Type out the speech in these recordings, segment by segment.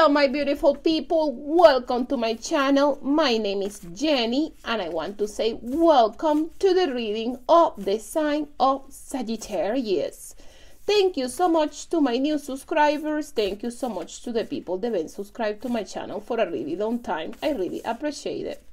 Hello, my beautiful people. Welcome to my channel. My name is Jenny, and I want to say welcome to the reading of the sign of Sagittarius. Thank you so much to my new subscribers. Thank you so much to the people that have been subscribed to my channel for a really long time. I really appreciate it.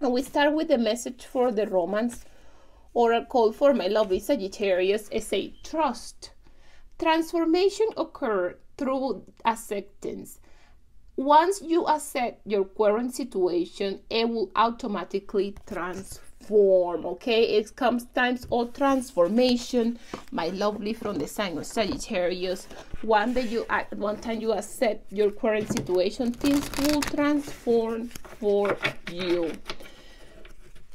And we start with the message for the romance or a call for my lovely Sagittarius is a trust. Transformation occurred through acceptance. Once you accept your current situation, it will automatically transform. Okay, it comes times of transformation. My lovely from the sign of Sagittarius. One that you one time you accept your current situation, things will transform for you.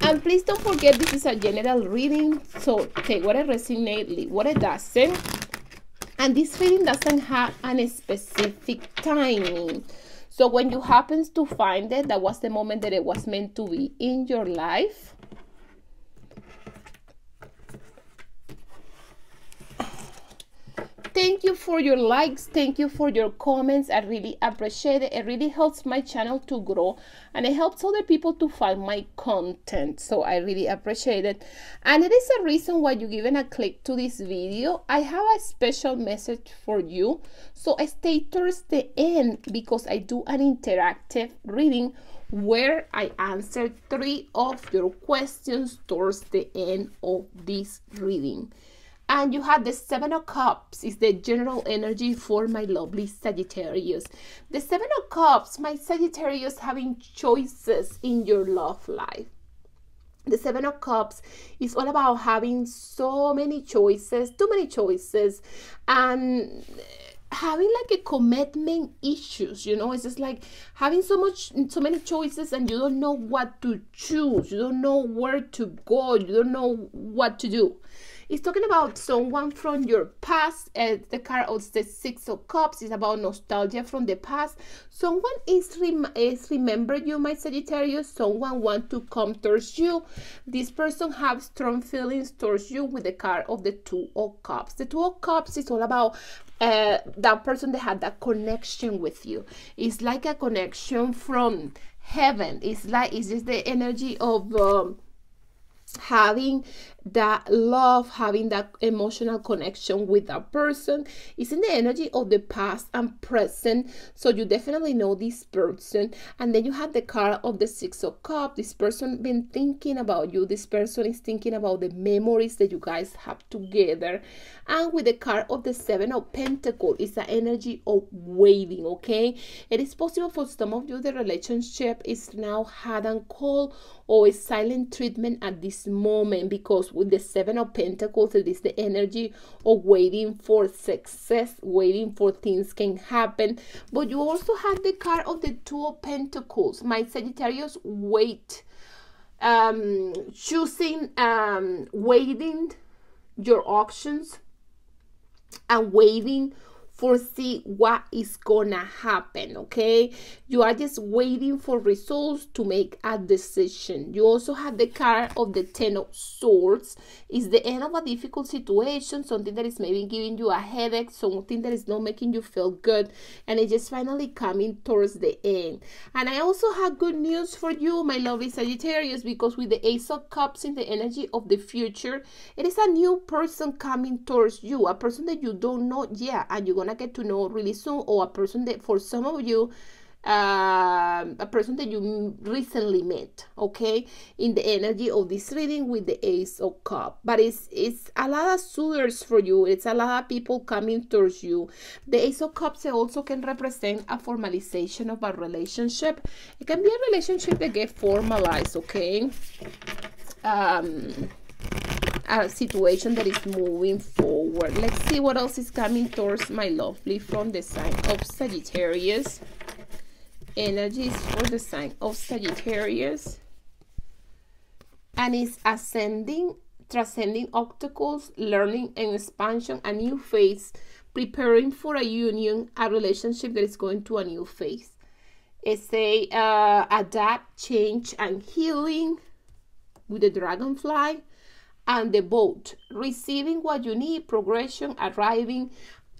And please don't forget this is a general reading, so take what it resonates, what it doesn't and this reading doesn't have a specific timing. So when you happen to find it that was the moment that it was meant to be in your life thank you for your likes thank you for your comments. I really appreciate it. It really helps my channel to grow and it helps other people to find my content. So i really appreciate it. And it is a reason why you given a click to this video. I have a special message for you. So I stay towards the end because i do an interactive reading where I answer three of your questions towards the end of this reading and you have the seven of cups is the general energy for my lovely sagittarius. The seven of cups my sagittarius having choices in your love life. The seven of cups is all about having so many choices too many choices and having like a commitment issues you know? It's just like having so much so many choices and you don't know what to choose. You don't know where to go. You don't know what to do it's talking about someone from your past. Uh, the card of the Six of Cups is about nostalgia from the past. Someone is, rem is remember you, my Sagittarius. Someone want to come towards you. This person have strong feelings towards you with the card of the Two of Cups. The Two of Cups is all about uh, that person that had that connection with you. It's like a connection from heaven. It's like it's just the energy of um, having that love, having that emotional connection with that person is in the energy of the past and present. So you definitely know this person. And then you have the card of the Six of Cups. This person been thinking about you. This person is thinking about the memories that you guys have together. And with the card of the Seven of Pentacles, it's the energy of waiting, okay? It is possible for some of you the relationship is now hard and cold or a silent treatment at this moment because with the seven of pentacles it is the energy of waiting for success waiting for things can happen. But you also have the card of the two of pentacles. My sagittarius wait. Um choosing um waiting your options and waiting foresee what is gonna happen okay? You are just waiting for results to make a decision. You also have the card of the ten of swords. Is the end of a difficult situation something that is maybe giving you a headache something that is not making you feel good and it's just finally coming towards the end. And i also have good news for you my lovely sagittarius because with the ace of cups in the energy of the future it is a new person coming towards you a person that you don't know yet and you're gonna get to know really soon or a person that for some of you uh, a person that you recently met okay in the energy of this reading with the ace of cup but it's it's a lot of suitors for you. It's a lot of people coming towards you. The ace of cups also can represent a formalization of a relationship. It can be a relationship that get formalized okay? Um a situation that is moving forward. Let's see what else is coming towards my lovely from the sign of Sagittarius. Energies for the sign of Sagittarius. And it's ascending, transcending obstacles, learning and expansion, a new phase, preparing for a union, a relationship that is going to a new phase. It's a uh, adapt, change, and healing with the dragonfly and the boat, receiving what you need, progression, arriving,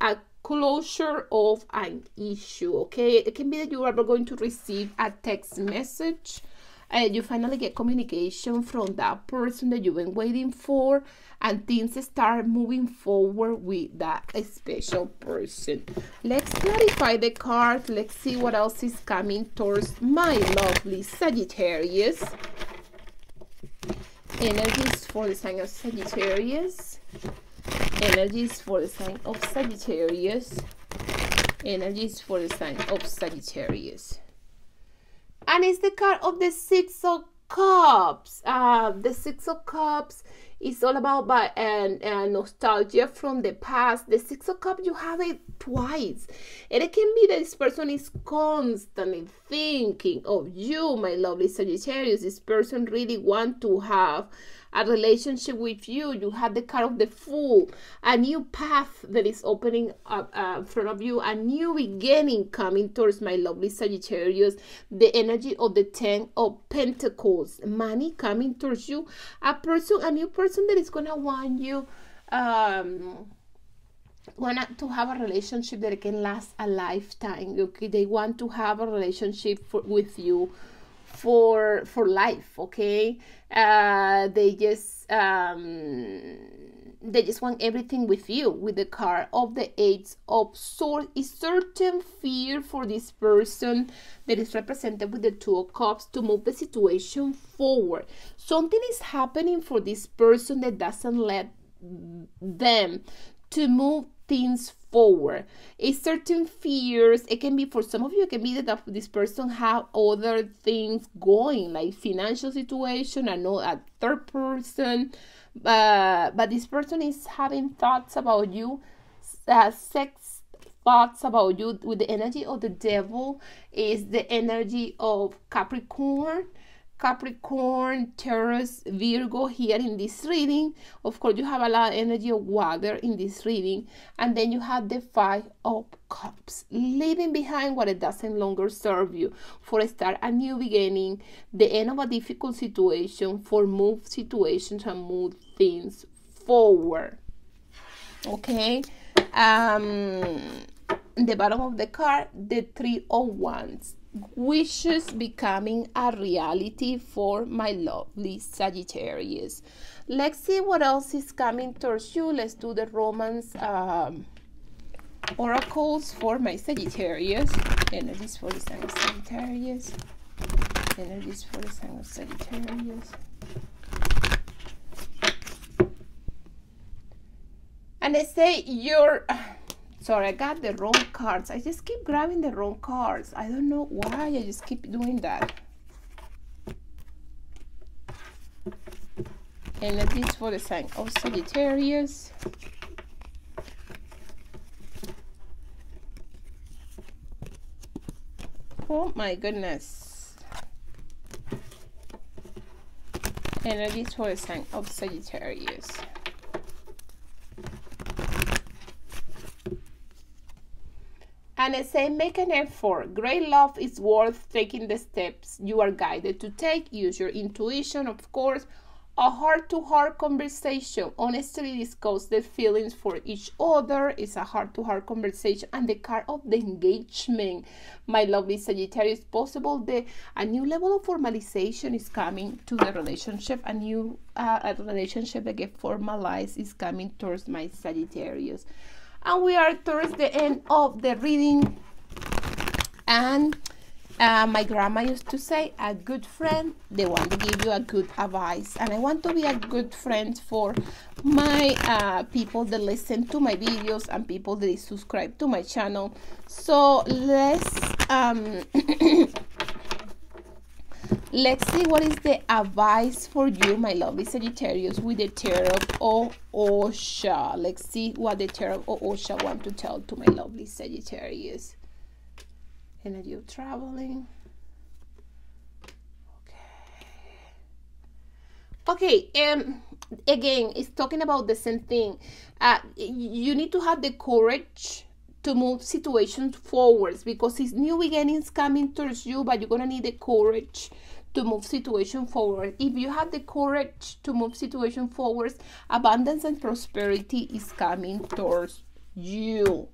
a closure of an issue okay? It can be that you are going to receive a text message and you finally get communication from that person that you've been waiting for and things start moving forward with that special person. Let's clarify the card. Let's see what else is coming towards my lovely sagittarius energies for the sign of sagittarius. Energies for the sign of sagittarius. Energies for the sign of sagittarius. And it's the card of the six of cups. Uh the six of cups is all about by and nostalgia from the past. The six of cups you have it twice. And it can be that this person is constantly thinking of you my lovely sagittarius this person really want to have a relationship with you. You have the card of the Fool, a new path that is opening up uh, in front of you, a new beginning coming towards my lovely Sagittarius. The energy of the Ten of Pentacles, money coming towards you. A person, a new person that is gonna want you. Um, want to have a relationship that can last a lifetime okay? They want to have a relationship for, with you for for life okay? Uh, they just um, they just want everything with you with the card of the eight of swords is certain fear for this person that is represented with the two of cups to move the situation forward. Something is happening for this person that doesn't let them to move things forward. A certain fears it can be for some of you it can be that this person have other things going like financial situation I know a third person uh, but this person is having thoughts about you uh, sex thoughts about you with the energy of the devil is the energy of capricorn Capricorn, Taurus, Virgo here in this reading. Of course, you have a lot of energy of water in this reading. And then you have the Five of Cups, leaving behind what it doesn't longer serve you for a start a new beginning, the end of a difficult situation, for move situations and move things forward. Okay. Um, the bottom of the card, the Three of Wands wishes becoming a reality for my lovely Sagittarius. Let's see what else is coming towards you. Let's do the romance um, oracles for my Sagittarius. Energies for the sign of Sagittarius. Energies for the sign of Sagittarius. And they say you're Sorry, I got the wrong cards. I just keep grabbing the wrong cards. I don't know why I just keep doing that. And this for the sign of oh, Sagittarius. Oh my goodness. And this for the sign of oh, Sagittarius. And I say, make an effort. Great love is worth taking the steps you are guided to take. Use your intuition, of course. A heart to heart conversation. Honestly, discuss the feelings for each other. It's a heart to heart conversation. And the card of the engagement, my lovely Sagittarius, possible the a new level of formalization is coming to the relationship. A new uh, a relationship that get formalized is coming towards my Sagittarius and we are towards the end of the reading. And uh, my grandma used to say a good friend they want to give you a good advice. And i want to be a good friend for my uh, people that listen to my videos and people that subscribe to my channel. So let's um Let's see what is the advice for you, my lovely Sagittarius, with the Tarot of Osho. Let's see what the Tarot of Osho want to tell to my lovely Sagittarius. And are you traveling. Okay. Okay, um, again, it's talking about the same thing. Uh, you need to have the courage to move situations forwards because it's new beginnings coming towards you, but you're gonna need the courage to move situation forward. If you have the courage to move situation forwards, abundance and prosperity is coming towards you.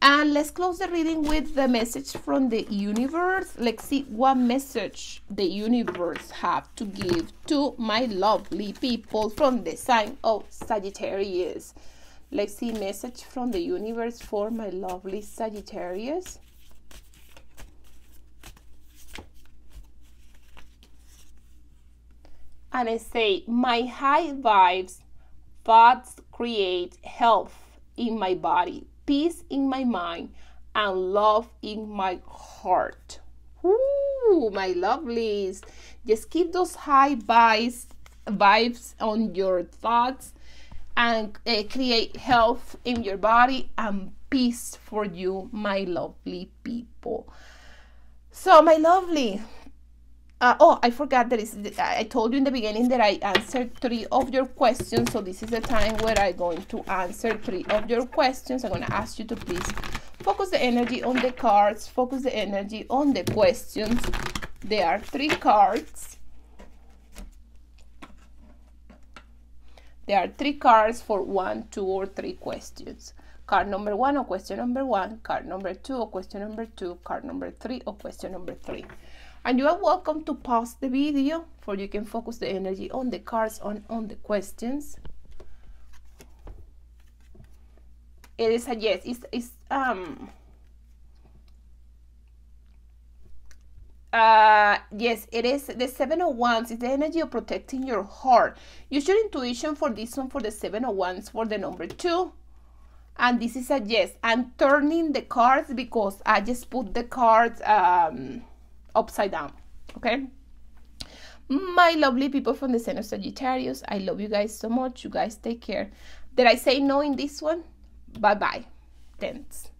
And let's close the reading with the message from the universe. Let's see what message the universe have to give to my lovely people from the sign of Sagittarius. Let's see message from the universe for my lovely Sagittarius. And I say, my high vibes thoughts create health in my body, peace in my mind, and love in my heart. Ooh, my lovelies. Just keep those high vibes, vibes on your thoughts and uh, create health in your body and peace for you, my lovely people. So, my lovely, uh, oh, I forgot that is. I told you in the beginning that I answered three of your questions. So this is the time where I'm going to answer three of your questions. I'm going to ask you to please focus the energy on the cards. Focus the energy on the questions. There are three cards. There are three cards for one, two, or three questions. Card number one or question number one, card number two or question number two, card number three or question number three. And you are welcome to pause the video for you can focus the energy on the cards, on, on the questions. It is a yes, it's, it's um, uh yes it is the seven of wands. Is the energy of protecting your heart. Use your intuition for this one for the seven of wands for the number two. And this is a yes. I'm turning the cards because i just put the cards um upside down okay? My lovely people from the sign of sagittarius i love you guys so much. You guys take care. Did i say no in this one? Bye bye thanks